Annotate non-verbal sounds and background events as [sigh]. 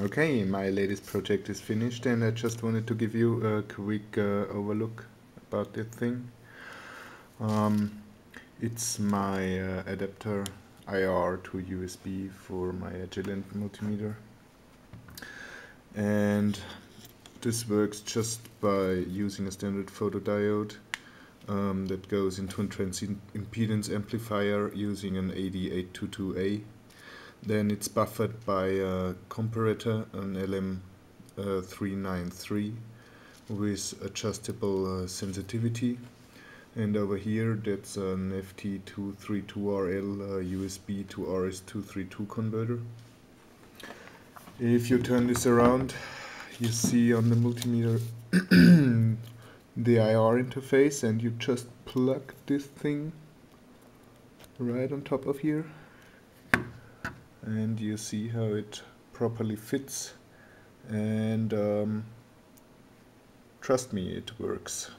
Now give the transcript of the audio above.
Okay, my latest project is finished and I just wanted to give you a quick uh, overlook about that thing. Um, it's my uh, adapter IR to USB for my Agilent multimeter and this works just by using a standard photodiode um, that goes into a transient impedance amplifier using an AD822A then it's buffered by a comparator, an LM393 uh, with adjustable uh, sensitivity. And over here, that's an FT232RL uh, USB to RS232 converter. If you turn this around, you see on the multimeter [coughs] the IR interface and you just plug this thing right on top of here and you see how it properly fits. And um, trust me it works